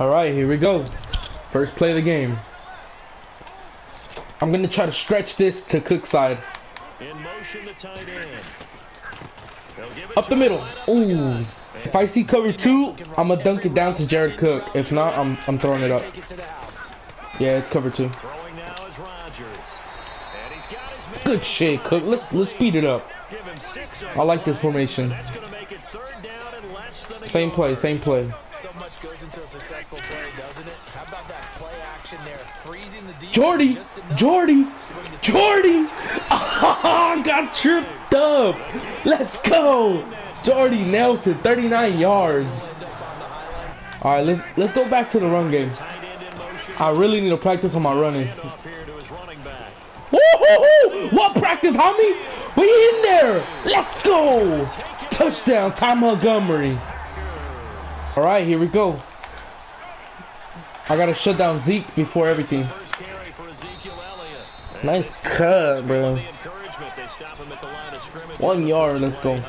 All right, here we go. First play of the game. I'm gonna try to stretch this to Cook side. In motion, the tight end. They'll give it Up the middle. Ooh. If I see cover two, I'm gonna dunk it down to Jared Cook. If not, I'm I'm throwing it up. Take it to the house. Yeah, it's cover two. Throwing now is Rodgers. And he's got his man. Good shit, Cook. Let's let's speed it up. Give him six on I like this formation. That's going to make it third down and less than a Same play, same play. Goes into a successful play, doesn't it? How about that play action there? Freezing the defense Jordy. Jordy, Jordy. Ah, got tripped up. Let's go. Jordy Nelson, 39 yards. All right, let's let's go back to the run game. Tight end in motion. I really need to practice on my running. Handoff here to his running back. Woo-hoo-hoo! What practice, homie? We in there. Let's go. Touchdown, Ty Montgomery. All right, here we go. I gotta shut down Zeke before everything. Nice cut, bro. One yard, let's go.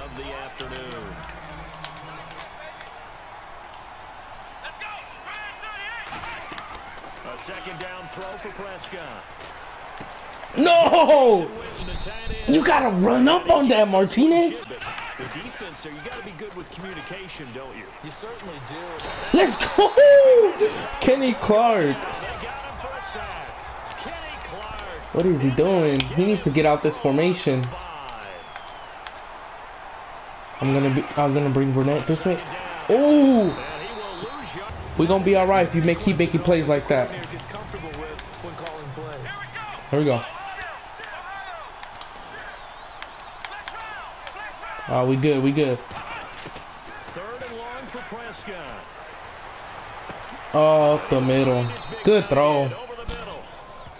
Second down throw for. No! You gotta run up on that, Martinez. But the defense there, you got to be good with communication, don't you? You certainly do. Let's go! Kenny Clark. They got him for a sack. Kenny Clark, What is he doing? He needs to get out this formation. I'm gonna be. I'm gonna bring Burnett this way. Oh, And he will lose yard. we gonna be all right if you make keep making plays like that. Player gets comfortable with when calling plays. Here we go. Oh, we good. We good. Third and long for Prescott. Oh, up the middle. Good throw. end over the middle.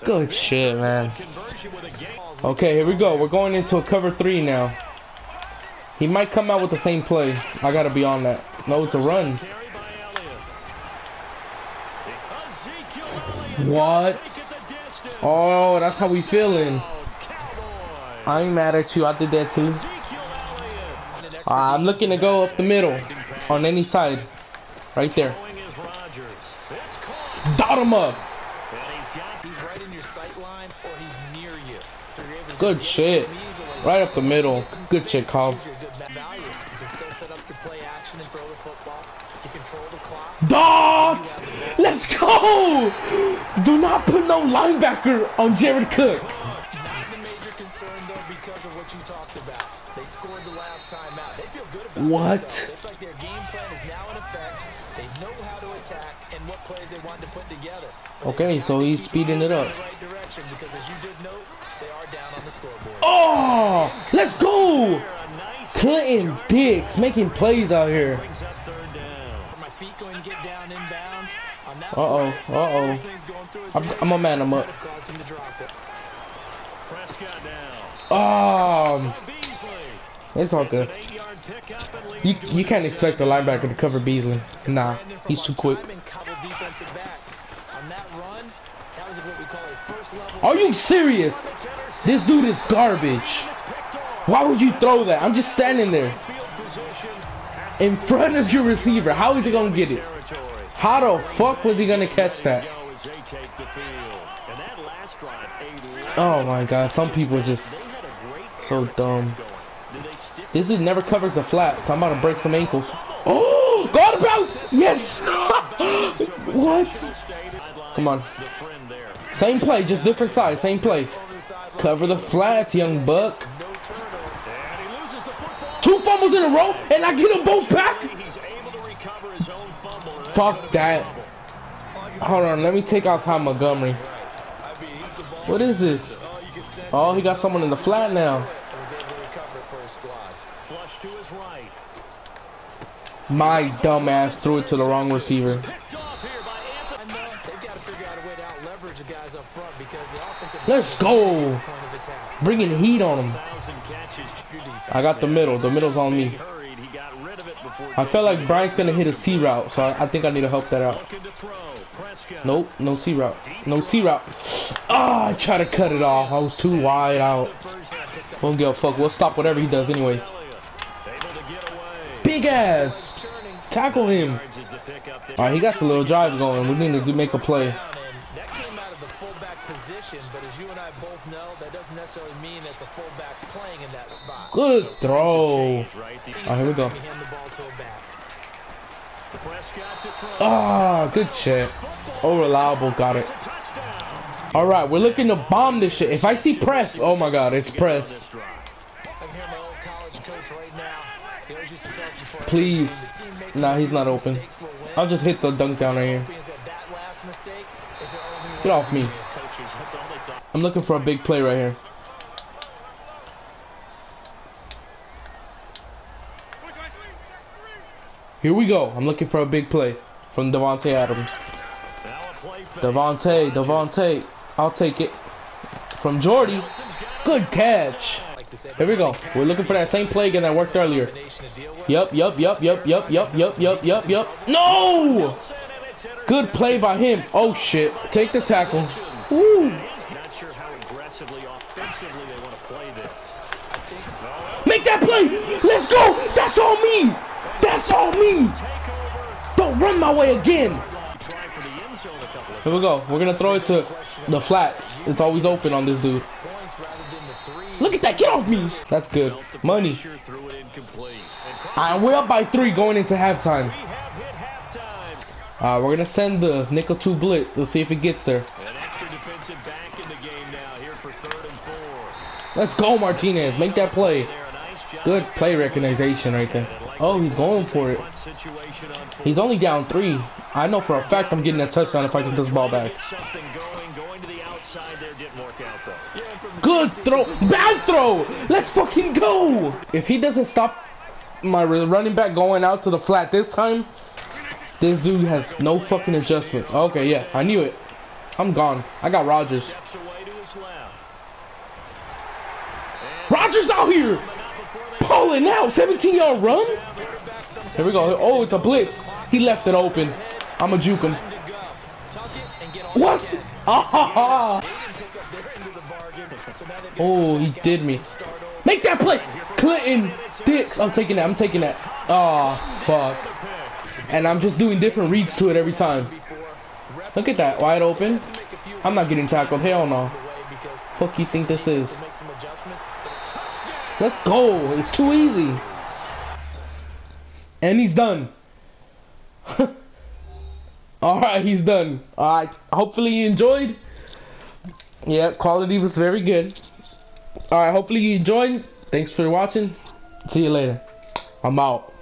Good shit, man. Conversion with a game. Okay, here we go. We're going into a cover three now. He might come out with the same play. I gotta be on that. No, it's a run. Carry by Elliott. Ezekiel Elliott What? take it the distance. Oh, that's how we feeling. I ain't mad at you. I did that too. Uh, I'm looking to go up the middle, on any side, right there. Dot him up. Good shit. Right up the middle. Good shit, it Cobb. Dot! Let's go! Do not put no linebacker on Jared Cook. Not the major concern though because of what you talked about. They scored the last time out. They feel good about What? themselves. Like their game plan is now in effect. They know how to attack and what plays they want to put together. But Okay, so he's speeding it up. right direction because as you did note, they are down on the scoreboard. Oh, let's go! nice Clinton Dix making plays out here. brings up third down. Are my feet going to get down inbounds? On that Uh-oh, uh-oh. first thing's going through his I'm, I'm a man, I'm up. Um, Beasley. it's all It's good. an eight-yard pickup and You, you can't expect the linebacker to cover Beasley. Nah, he's too quick. time and couple defensive backs. On that run, that was what we call a first level. Are you serious? This dude is garbage. Why would you throw that? I'm just standing there in front of your receiver. How is he gonna get it? How the fuck was he gonna catch that? They take the field. And that last drive, Oh my god, some people just They had a great so dumb. going. Did they stick This dude never covers the flat, so I'm about to break some ankles. Oh, oh God about yes. what? Come on. Same play, just different size. Same play. Over the sideline. Cover the flats, young buck. No turnover. And he loses the football. Two fumbles in a row, and I get them both back. He's able to recover his own fumble. and that's Fuck that. Hold on, let me take out Ty Montgomery. What is this? Oh, he got someone in the flat now. To to. My dumbass threw it to the wrong receiver. To to Let's go. Bringing heat on him. I got the middle. The middle's on me. I felt like Bryant's gonna hit a C route, so I think I need to help that out. Looking to throw. Prescott. Nope, no C route. No C route. Ah, I tried to cut it off. I was too wide out. First half picked up Don't give a fuck. We'll stop whatever he does anyways. Elliott. Able to get away. Big ass. tackle him. Yards is the pickup there. All right, he got the little drive going. We need to do, make a play. That came out of the fullback position, but as you and I both know, that doesn't necessarily mean it's a fullback playing in that spot. Good throw. Change, right? The Oh, here we go. Ah, oh, good shit. Oh, reliable, got it. All right, we're looking to bomb this shit. If I see press, oh my god, it's press. Please. Nah, he's not open. I'll just hit the dunk down right here. Get off me. I'm looking for a big play right here. Here we go. I'm looking for a big play from Davante Adams. Davante, Davante. I'll take it. From Jordy. Good catch. Here we go. We're looking for that same play again that worked earlier. Yup, yup, yup, yup, yup, yup, yup, yup, yup, yup. No! Good play by him. Oh shit. Take the tackle. Woo! Make that play! Let's go! That's all me! That's all me! Don't run my way again! Try for the end zone a couple of Here we go. We're gonna throw it to the flats. It's always open on this dude. Points rather than the three. Look at that! Get off me! That's good. Money. And we're up by three going into halftime. Uh, we're gonna send the nickel two blitz. Let's see if it gets there. An extra defensive back in the game now here for third and four. Let's go, Martinez. Make that play. Good play recognition right there. Oh, he's going for it. He's only down three. I know for a fact I'm getting a touchdown if I get this ball back. Good throw. Bad throw. Let's fucking go. If he doesn't stop my running back going out to the flat this time, this dude has no fucking adjustment. Okay, yeah, I knew it. I'm gone. I got Rodgers. Steps away to his left. Rodgers out here. Pulling out. 17 yard run. Here we go. Oh, it's a blitz. He left it open. Juke him. to get all What? Ah Oh, he did me. Make that play. Clinton Dix. I'm taking that. I'm taking that. Oh, fuck. And I'm just doing different reads to it every time. Look at that. Wide open. I'm not getting tackled. Hell no. Fuck you think this is? Let's go. It's too easy. And he's done. Alright, he's done. Alright, hopefully you enjoyed. Yeah, quality was very good. Alright, hopefully you enjoyed. Thanks for watching. See you later. I'm out.